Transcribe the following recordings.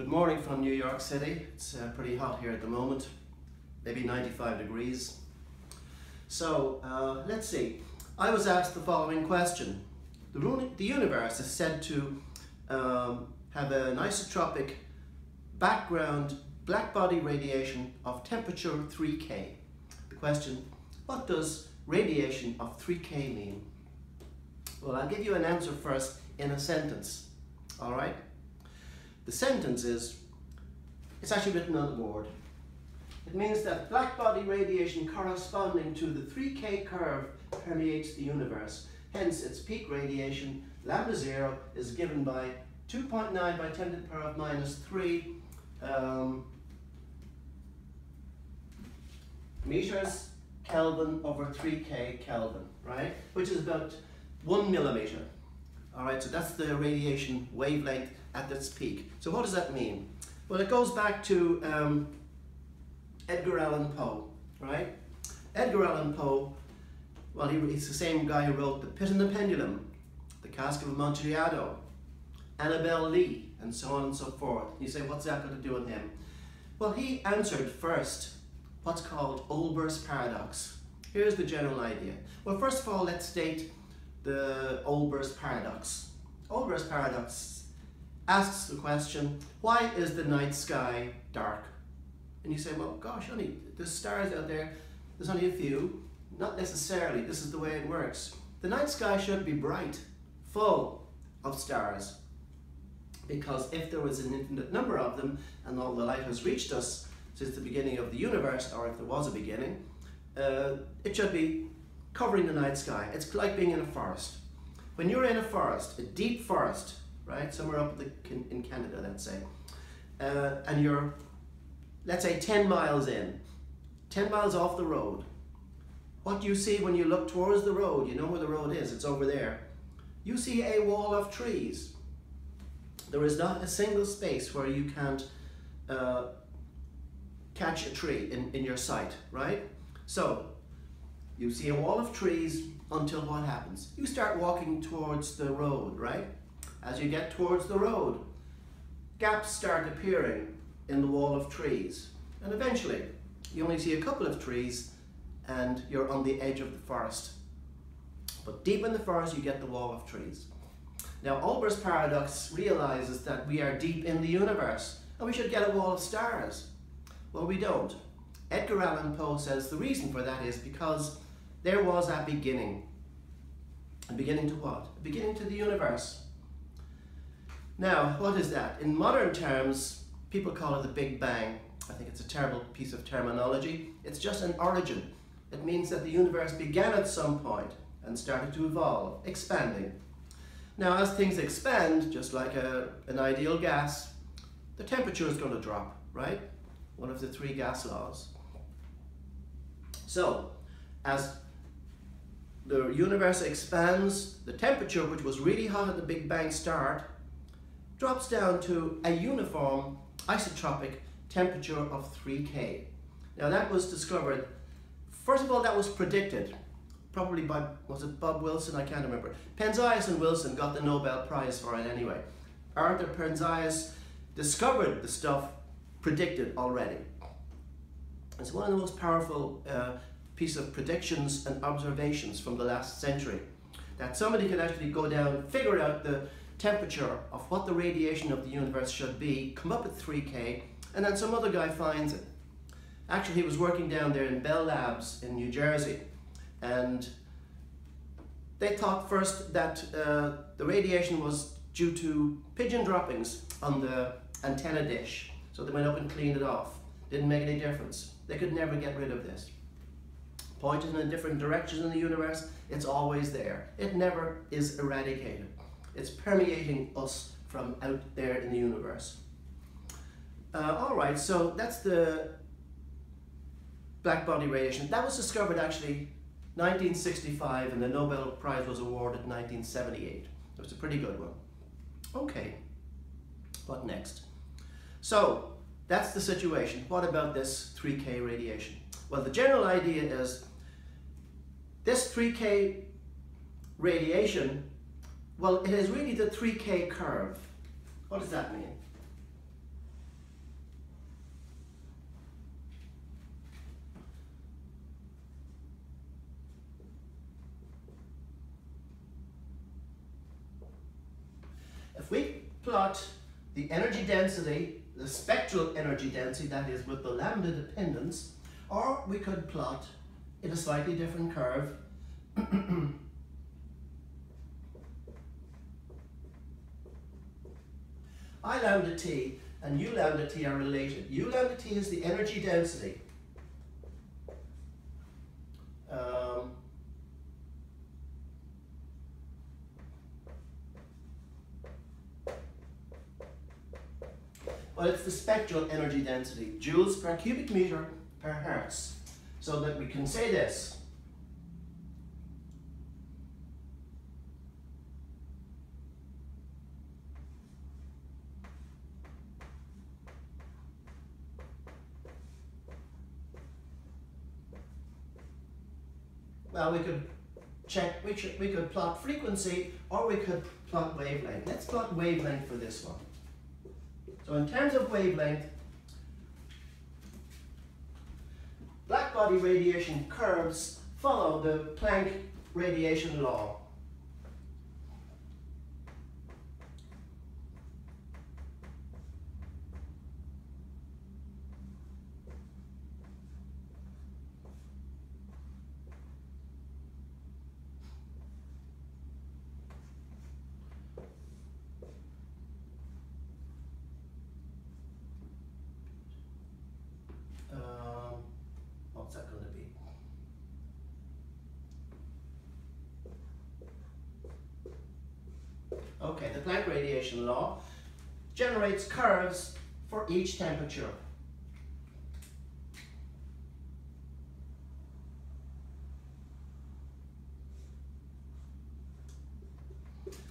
Good morning from New York City. It's uh, pretty hot here at the moment, maybe 95 degrees. So uh, let's see. I was asked the following question. The, the universe is said to um, have an isotropic background black body radiation of temperature 3K. The question, what does radiation of 3K mean? Well, I'll give you an answer first in a sentence, all right? The sentence is, it's actually written on the board. It means that black body radiation corresponding to the 3K curve permeates the universe. Hence, its peak radiation, lambda zero, is given by 2.9 by 10 to the power of minus 3 um, meters Kelvin over 3K Kelvin, right? Which is about one millimeter. All right, so that's the radiation wavelength at its peak. So what does that mean? Well, it goes back to um, Edgar Allan Poe, right? Edgar Allan Poe, well, he, he's the same guy who wrote The Pit and the Pendulum, The Cask of Amontillado, Annabel Lee, and so on and so forth. You say, what's that got to do with him? Well, he answered first what's called Olbers paradox. Here's the general idea. Well, first of all, let's state the Olbers paradox. Olbers paradox asks the question, why is the night sky dark? And you say, well, gosh, only there's stars out there. There's only a few. Not necessarily. This is the way it works. The night sky should be bright, full of stars. Because if there was an infinite number of them and all the light has reached us since the beginning of the universe, or if there was a beginning, uh, it should be covering the night sky. It's like being in a forest. When you're in a forest, a deep forest, right, somewhere up in Canada, let's say, uh, and you're, let's say, 10 miles in, 10 miles off the road, what do you see when you look towards the road? You know where the road is, it's over there. You see a wall of trees. There is not a single space where you can't uh, catch a tree in, in your sight, right? So, you see a wall of trees until what happens? You start walking towards the road, right? As you get towards the road, gaps start appearing in the wall of trees. And eventually, you only see a couple of trees and you're on the edge of the forest. But deep in the forest, you get the wall of trees. Now, Olbers' paradox realizes that we are deep in the universe and we should get a wall of stars. Well, we don't. Edgar Allan Poe says the reason for that is because there was a beginning. A beginning to what? A beginning to the universe. Now, what is that? In modern terms, people call it the Big Bang. I think it's a terrible piece of terminology. It's just an origin. It means that the universe began at some point and started to evolve, expanding. Now, as things expand, just like a, an ideal gas, the temperature is going to drop, right? One of the three gas laws. So, as the universe expands, the temperature, which was really hot at the Big Bang start, drops down to a uniform isotropic temperature of 3K. Now that was discovered, first of all that was predicted, probably by, was it Bob Wilson? I can't remember. Penzias and Wilson got the Nobel Prize for it anyway. Arthur Penzias discovered the stuff predicted already. It's one of the most powerful uh, piece of predictions and observations from the last century. That somebody could actually go down, figure out the temperature of what the radiation of the universe should be, come up with 3K, and then some other guy finds it. Actually, he was working down there in Bell Labs in New Jersey, and they thought first that uh, the radiation was due to pigeon droppings on the antenna dish. So they went up and cleaned it off. Didn't make any difference. They could never get rid of this pointed in different directions in the universe, it's always there. It never is eradicated. It's permeating us from out there in the universe. Uh, all right, so that's the black body radiation. That was discovered actually 1965 and the Nobel Prize was awarded 1978. It was a pretty good one. Okay, what next? So, that's the situation. What about this 3K radiation? Well, the general idea is this 3K radiation, well, it is really the 3K curve. What does that mean? If we plot the energy density, the spectral energy density, that is with the lambda dependence, or we could plot in a slightly different curve I lambda t and u lambda t are related. U lambda t is the energy density. Um, well, it's the spectral energy density, joules per cubic meter per hertz. So that we can say this. Well, we could check, we, we could plot frequency or we could plot wavelength. Let's plot wavelength for this one. So in terms of wavelength, black body radiation curves follow the Planck radiation law. Okay, the Planck radiation law generates curves for each temperature.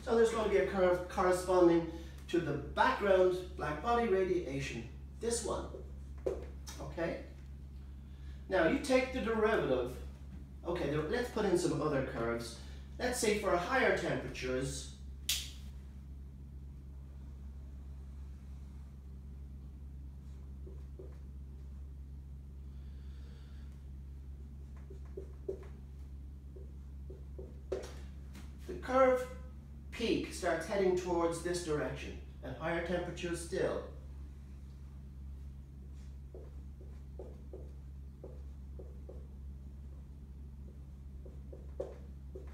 So there's going to be a curve corresponding to the background black body radiation, this one, okay? Now you take the derivative, okay, let's put in some other curves. Let's say for higher temperatures, curve peak starts heading towards this direction at higher temperatures still.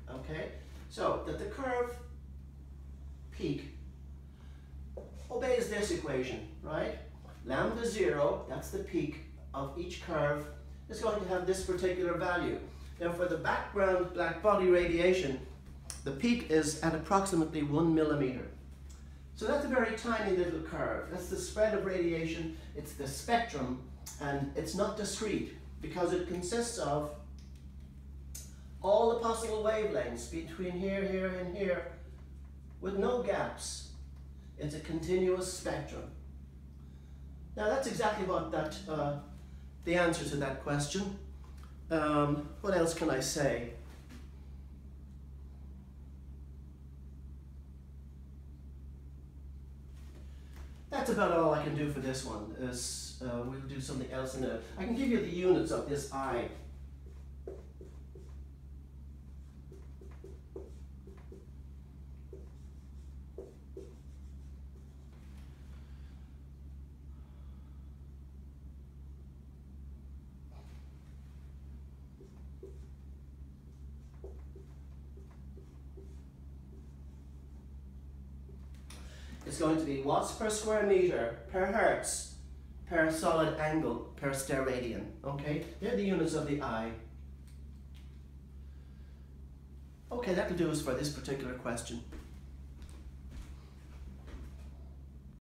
Okay, so that the curve peak obeys this equation, right? Lambda zero, that's the peak of each curve, is going to have this particular value. Now for the background black body radiation, the peak is at approximately one millimeter. So that's a very tiny little curve. That's the spread of radiation, it's the spectrum, and it's not discrete because it consists of all the possible wavelengths between here, here, and here with no gaps. It's a continuous spectrum. Now that's exactly what that, uh, the answer to that question. Um, what else can I say? that's about all I can do for this one. Is uh, we'll do something else in a. I can give you the units of this I. is going to be watts per square meter per hertz per solid angle per steradian. Okay, they're the units of the I. Okay, that'll do us for this particular question.